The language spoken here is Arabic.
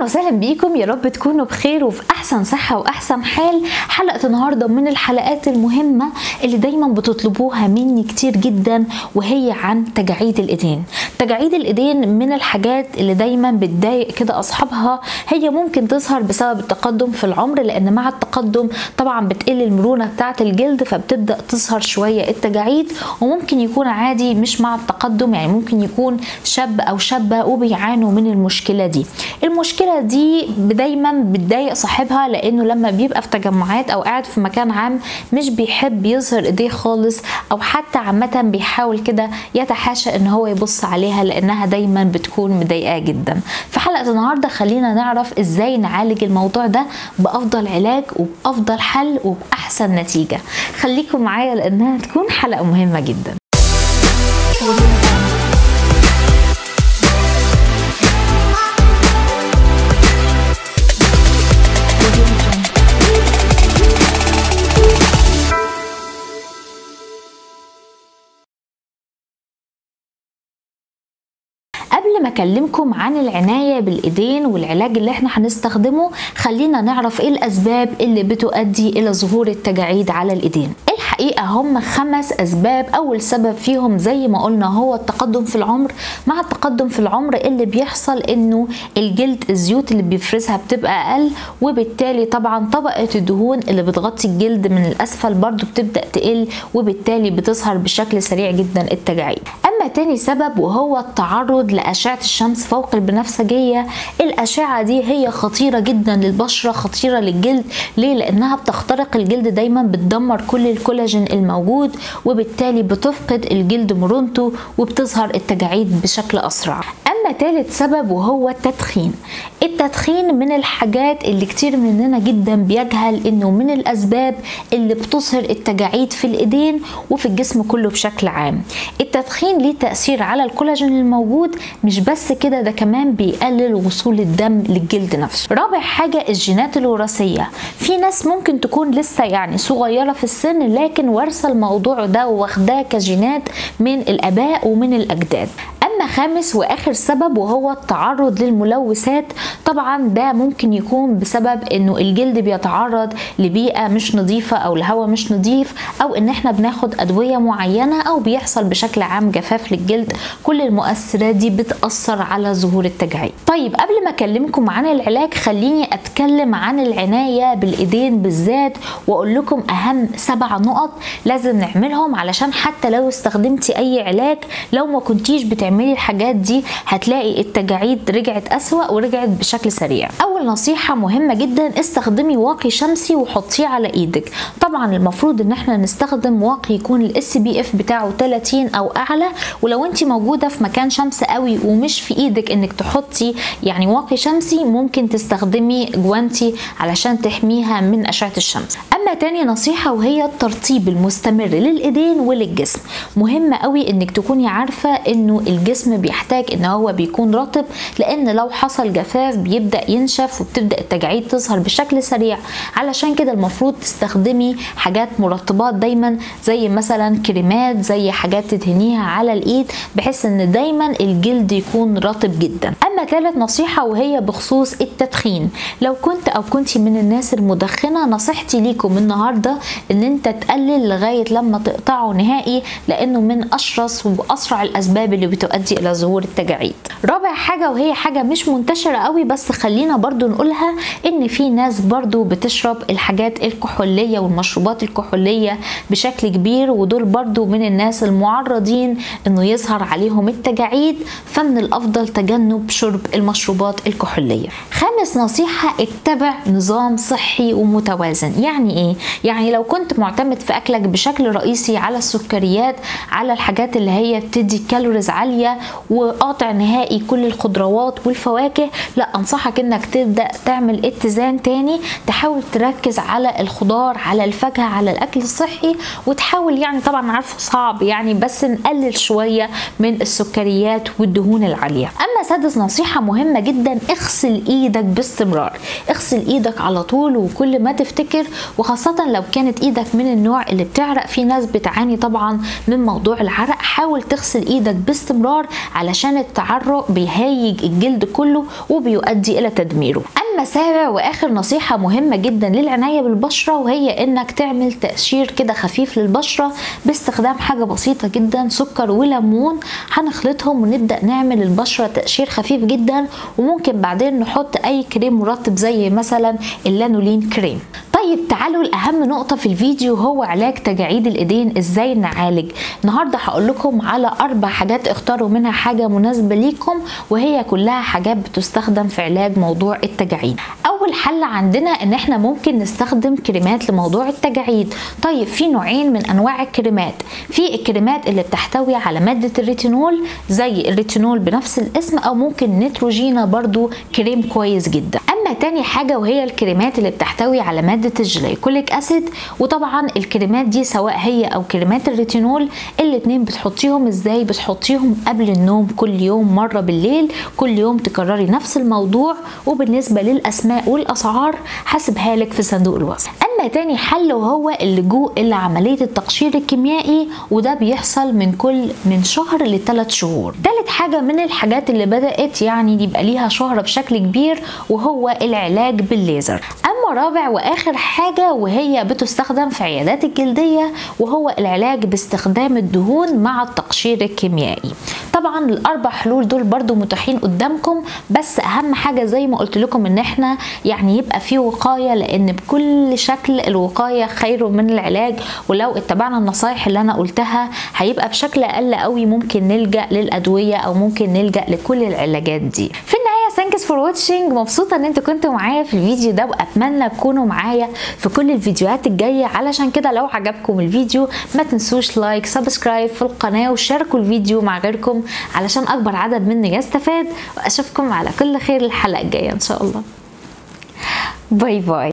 أهلا وسهلا بيكم. يا رب تكونوا بخير وفي أحسن صحة وأحسن حال. حلقة النهارده من الحلقات المهمة اللي دايما بتطلبوها مني كتير جدا وهي عن تجاعيد الإيدين. تجاعيد الإيدين من الحاجات اللي دايما بتضايق كده أصحابها. هي ممكن تظهر بسبب التقدم في العمر لأن مع التقدم طبعا بتقل المرونة بتاعة الجلد فبتبدأ تظهر شوية التجاعيد. وممكن يكون عادي مش مع التقدم يعني ممكن يكون شاب أو شابة وبيعانوا من المشكلة دي. المشكلة دي دايما بتضايق صاحبها لأنه لما بيبقى في تجمعات أو قاعد في مكان عام مش بيحب يظهر إيديه خالص أو حتى عامة بيحاول كده يتحاشى إن هو يبص عليها لأنها دايما بتكون مضايقاه جدا. في حلقة النهارده خلينا نعرف إزاي نعالج الموضوع ده بأفضل علاج وبأفضل حل وبأحسن نتيجة. خليكم معايا لأنها تكون حلقة مهمة جدا. قبل ما أكلمكم عن العناية بالإيدين والعلاج اللي إحنا هنستخدمه. خلينا نعرف إيه الأسباب اللي بتؤدي إلى ظهور التجاعيد على الإيدين. الحقيقة هم خمس أسباب. أول سبب فيهم زي ما قلنا هو التقدم في العمر. مع التقدم في العمر اللي بيحصل؟ إنه الجلد الزيوت اللي بيفرزها بتبقى أقل وبالتالي طبعا طبقة الدهون اللي بتغطي الجلد من الأسفل برضو بتبدأ تقل وبالتالي بتظهر بشكل سريع جدا التجاعيد. أما تاني سبب وهو التعرض لأشعة الشمس فوق البنفسجية الأشعة دي هي خطيرة جدا للبشرة خطيرة للجلد. ليه؟ لأنها بتخترق الجلد دايما بتدمر كل الكولاجين الموجود وبالتالي بتفقد الجلد مرونته وبتظهر التجاعيد بشكل أسرع. ثالث سبب وهو التدخين. التدخين من الحاجات اللي كتير مننا جدا بيجهل إنه من الأسباب اللي بتظهر التجاعيد في الإيدين وفي الجسم كله بشكل عام. التدخين ليه تأثير على الكولاجين الموجود مش بس كده ده كمان بيقلل وصول الدم للجلد نفسه. رابع حاجة الجينات الوراثية. في ناس ممكن تكون لسه يعني صغيرة في السن لكن وارثه الموضوع ده واخداه كجينات من الآباء ومن الأجداد. اما خامس وآخر سبب وهو التعرض للملوثات. طبعا ده ممكن يكون بسبب إنه الجلد بيتعرض لبيئة مش نظيفة أو لهواء مش نظيف أو إن إحنا بناخد أدوية معينة أو بيحصل بشكل عام جفاف للجلد. كل المؤثرات دي بتأثر على ظهور التجاعيد طيب قبل ما أكلمكم عن العلاج خليني أتكلم عن العناية بالإيدين بالذات وأقول لكم أهم سبع نقط لازم نعملهم علشان حتى لو استخدمتي أي علاج لو ما كنتيش بتعملي الحاجات دي هتلاقي التجاعيد رجعت أسوأ ورجعت بشكل سريع. أول نصيحة مهمة جدا استخدمي واقي شمسي وحطيه على إيدك. طبعا المفروض إن إحنا نستخدم واقي يكون ال SPF بتاعه 30 أو أعلى ولو انت موجودة في مكان شمس قوي ومش في إيدك إنك تحطي يعني واقي شمسي ممكن تستخدمي جوانتي علشان تحميها من أشعة الشمس. أما تاني نصيحة وهي الترطيب المستمر للإيدين وللجسم. مهم قوي إنك تكوني عارفة إنه الجسم بيحتاج إن هو بيكون رطب لأن لو حصل جفاف بيبدأ ينشف وبتبدأ التجاعيد تظهر بشكل سريع. علشان كده المفروض تستخدمي حاجات مرطبات دايما زي مثلا كريمات زي حاجات تدهنيها على الإيد بحيث إن دايما الجلد يكون رطب جدا. اما ثالث نصيحة وهي بخصوص التدخين. لو كنت أو كنت من الناس المدخنة نصيحتي ليكم النهارده إن أنت تقلل لغاية لما تقطعه نهائي لأنه من أشرس وأسرع الأسباب اللي بتؤدي إلى ظهور التجاعيد. رابع حاجة وهي حاجة مش منتشرة قوي بس خلينا برضو نقولها إن في ناس برضو بتشرب الحاجات الكحولية والمشروبات الكحولية بشكل كبير ودول برضو من الناس المعرضين إنه يظهر عليهم التجاعيد. فمن الأفضل تجنب شرب المشروبات الكحولية. خامس نصيحة اتبع نظام صحي ومتوازن. يعني إيه؟ يعني لو كنت معتمد في أكلك بشكل رئيسي على السكريات على الحاجات اللي هي بتدي كالوريز عالية وقاطع نهائي كل الخضروات والفواكه لا أنصحك إنك تبدأ تعمل اتزان تاني. تحاول تركز على الخضار على الفاكهة على الأكل الصحي وتحاول يعني طبعا عارفه صعب يعني بس نقلل شوية من السكريات والدهون العالية. أما سادس نصيحة نصيحة مهمة جدا اغسل إيدك باستمرار. اغسل إيدك على طول وكل ما تفتكر وخاصة لو كانت إيدك من النوع اللي بتعرق. في ناس بتعاني طبعا من موضوع العرق. حاول تغسل إيدك باستمرار علشان التعرق بيهيج الجلد كله وبيؤدي إلى تدميره. سابع وآخر نصيحة مهمة جدا للعناية بالبشرة وهي إنك تعمل تقشير كده خفيف للبشرة باستخدام حاجة بسيطة جدا سكر وليمون. هنخلطهم ونبدأ نعمل البشرة تقشير خفيف جدا وممكن بعدين نحط أي كريم مرطب زي مثلا اللانولين كريم. طيب تعالوا لأهم نقطة في الفيديو هو علاج تجاعيد الإيدين. إزاي نعالج؟ النهاردة هقول لكم على أربع حاجات اختاروا منها حاجة مناسبة ليكم وهي كلها حاجات بتستخدم في علاج موضوع التجاعيد. أول حل عندنا إن إحنا ممكن نستخدم كريمات لموضوع التجاعيد. طيب في نوعين من أنواع الكريمات. في الكريمات اللي بتحتوي على مادة الريتينول زي الريتينول بنفس الاسم أو ممكن نيتروجينا برضو كريم كويس جدا. تاني حاجة وهي الكريمات اللي بتحتوي على مادة الجليكوليك أسيد وطبعا الكريمات دي سواء هي أو كريمات الريتينول الاتنين بتحطيهم إزاي؟ بتحطيهم قبل النوم كل يوم مرة بالليل كل يوم تكرري نفس الموضوع وبالنسبة للأسماء والأسعار حاسبها لك في صندوق الوصف. تاني حل وهو اللجوء إلى عملية التقشير الكيميائي وده بيحصل من كل من شهر لثلاث شهور. تالت حاجة من الحاجات اللي بدأت يعني يبقى ليها شهرة بشكل كبير وهو العلاج بالليزر. أما رابع وآخر حاجة وهي بتستخدم في عيادات الجلدية وهو العلاج باستخدام الدهون مع التقشير الكيميائي. طبعا الأربع حلول دول برضو متاحين قدامكم بس أهم حاجة زي ما قلت لكم إن إحنا يعني يبقى في وقاية لأن بكل شكل الوقاية خير من العلاج ولو اتبعنا النصايح اللي أنا قلتها هيبقى بشكل أقل قوي ممكن نلجأ للأدوية أو ممكن نلجأ لكل العلاجات دي. في النهاية thanks for watching مبسوطة إن أنتوا كنتوا معايا في الفيديو ده وأتمنى تكونوا معايا في كل الفيديوهات الجاية. علشان كده لو عجبكم الفيديو ما تنسوش like subscribe في القناة وشاركوا الفيديو مع غيركم علشان أكبر عدد ممكن يستفاد. وأشوفكم على كل خير الحلقة الجاية إن شاء الله. bye bye